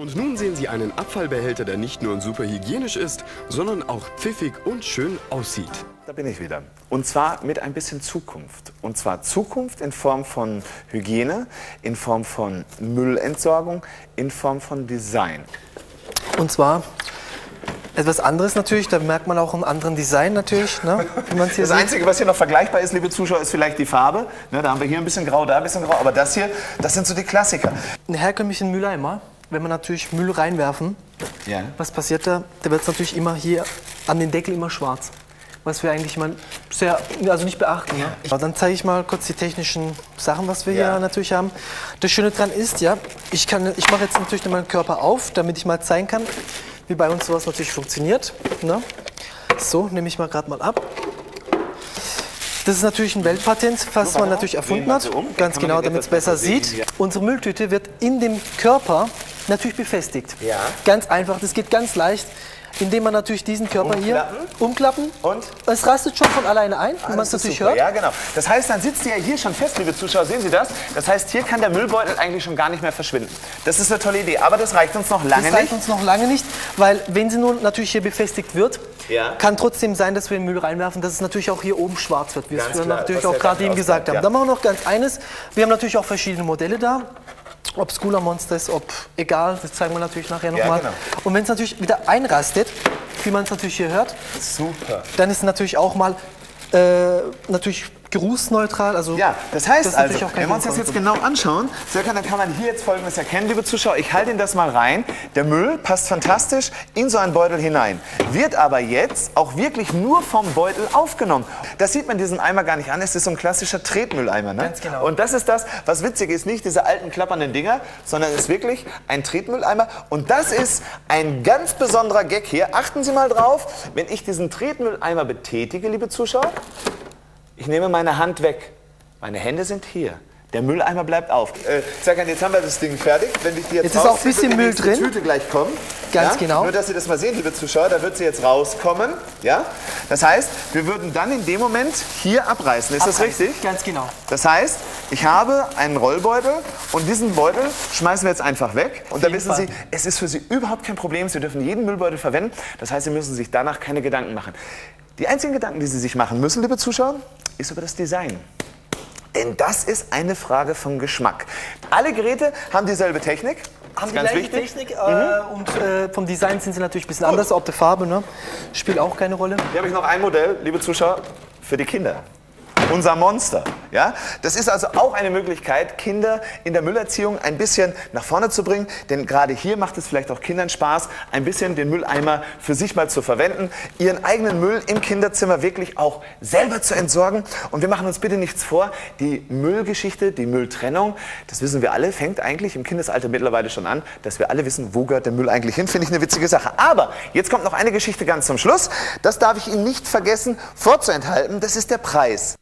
Und nun sehen Sie einen Abfallbehälter, der nicht nur super hygienisch ist, sondern auch pfiffig und schön aussieht. Da bin ich wieder. Und zwar mit ein bisschen Zukunft. Und zwar Zukunft in Form von Hygiene, in Form von Müllentsorgung, in Form von Design. Und zwar etwas anderes natürlich, da merkt man auch einen anderen Design natürlich, ne, wie man hier Das sieht. Einzige, was hier noch vergleichbar ist, liebe Zuschauer, ist vielleicht die Farbe. Ne, da haben wir hier ein bisschen grau, da ein bisschen grau. Aber das hier, das sind so die Klassiker. Einen herkömmlichen Mülleimer, wenn man natürlich Müll reinwerfen, Ja. was passiert da? Da wird es natürlich immer hier an den Deckel immer schwarz. Was wir eigentlich mal sehr, also nicht beachten. Ne? Aber dann zeige ich mal kurz die technischen Sachen, was wir Ja. hier natürlich haben. Das Schöne dran ist, ja, ich, kann, ich mache jetzt natürlich meinen Körper auf, damit ich mal zeigen kann, wie bei uns sowas natürlich funktioniert. Ne? So, nehme ich mal gerade mal ab. Das ist natürlich ein Weltpatent, was man natürlich erfunden wir hat. Ganz genau, damit es besser sieht. Unsere Mülltüte wird in dem Körper natürlich befestigt. Ja. Ganz einfach, das geht ganz leicht, indem man natürlich diesen Körper hier umklappen. Und? Es rastet schon von alleine ein, wie Ah, man es natürlich super. hört. Ja, genau. Das heißt, dann sitzt ja hier schon fest, liebe Zuschauer. Sehen Sie das? Das heißt, hier kann der Müllbeutel eigentlich schon gar nicht mehr verschwinden. Das ist eine tolle Idee. Aber das reicht uns noch lange Das reicht nicht. uns noch lange nicht, weil wenn sie nun natürlich hier befestigt wird, Ja. kann trotzdem sein, dass wir den Müll reinwerfen, dass es natürlich auch hier oben schwarz wird, wie Ganz es wir klar, natürlich auch gerade eben gesagt haben. ja. Dann machen wir noch ganz eines. Wir haben natürlich auch verschiedene Modelle da. Ob es Cooler Monster ist, ob egal, das zeigen wir natürlich nachher Ja, nochmal. genau. Und wenn es natürlich wieder einrastet, wie man es natürlich hier hört, Super. dann ist es natürlich auch mal äh, natürlich geruchsneutral. Also Ja, das heißt ist also, wenn wir uns das jetzt genau anschauen, Serkan, dann kann man hier jetzt Folgendes erkennen, liebe Zuschauer. Ich halte Ihnen das mal rein. Der Müll passt fantastisch in so einen Beutel hinein. Wird aber jetzt auch wirklich nur vom Beutel aufgenommen. Das sieht man diesen Eimer gar nicht an. Es ist so ein klassischer Tretmülleimer. Ne? Ganz genau. Und das ist das, was witzig ist, nicht diese alten klappernden Dinger, sondern es ist wirklich ein Tretmülleimer. Und das ist ein ganz besonderer Gag hier. Achten Sie mal drauf, wenn ich diesen Tretmülleimer betätige, liebe Zuschauer, ich nehme meine Hand weg. Meine Hände sind hier. Der Mülleimer bleibt auf. Äh, Serkan, jetzt haben wir das Ding fertig. Wenn ich die jetzt Jetzt ist auch ein bisschen wird die Müll drin. Tüte gleich kommen. Ganz ja? genau. Nur, dass Sie das mal sehen, liebe Zuschauer, da wird sie jetzt rauskommen. Ja? Das heißt, wir würden dann in dem Moment hier abreißen. Ist das Abreißen. richtig? Ganz genau. Das heißt, ich habe einen Rollbeutel und diesen Beutel schmeißen wir jetzt einfach weg. Und da wissen Fall. Sie, es ist für Sie überhaupt kein Problem. Sie dürfen jeden Müllbeutel verwenden. Das heißt, Sie müssen sich danach keine Gedanken machen. Die einzigen Gedanken, die Sie sich machen müssen, liebe Zuschauer, ist über das Design. Denn das ist eine Frage vom Geschmack. Alle Geräte haben dieselbe Technik. Haben die gleiche wichtig. Technik äh, und äh, vom Design sind sie natürlich ein bisschen anders, ob der Farbe, ne? Spielt auch keine Rolle. Hier habe ich noch ein Modell, liebe Zuschauer, für die Kinder. Unser Monster. Ja? Das ist also auch eine Möglichkeit, Kinder in der Müllerziehung ein bisschen nach vorne zu bringen. Denn gerade hier macht es vielleicht auch Kindern Spaß, ein bisschen den Mülleimer für sich mal zu verwenden, ihren eigenen Müll im Kinderzimmer wirklich auch selber zu entsorgen. Und wir machen uns bitte nichts vor, die Müllgeschichte, die Mülltrennung, das wissen wir alle, fängt eigentlich im Kindesalter mittlerweile schon an, dass wir alle wissen, wo gehört der Müll eigentlich hin, finde ich eine witzige Sache. Aber jetzt kommt noch eine Geschichte ganz zum Schluss. Das darf ich Ihnen nicht vergessen vorzuenthalten, das ist der Preis.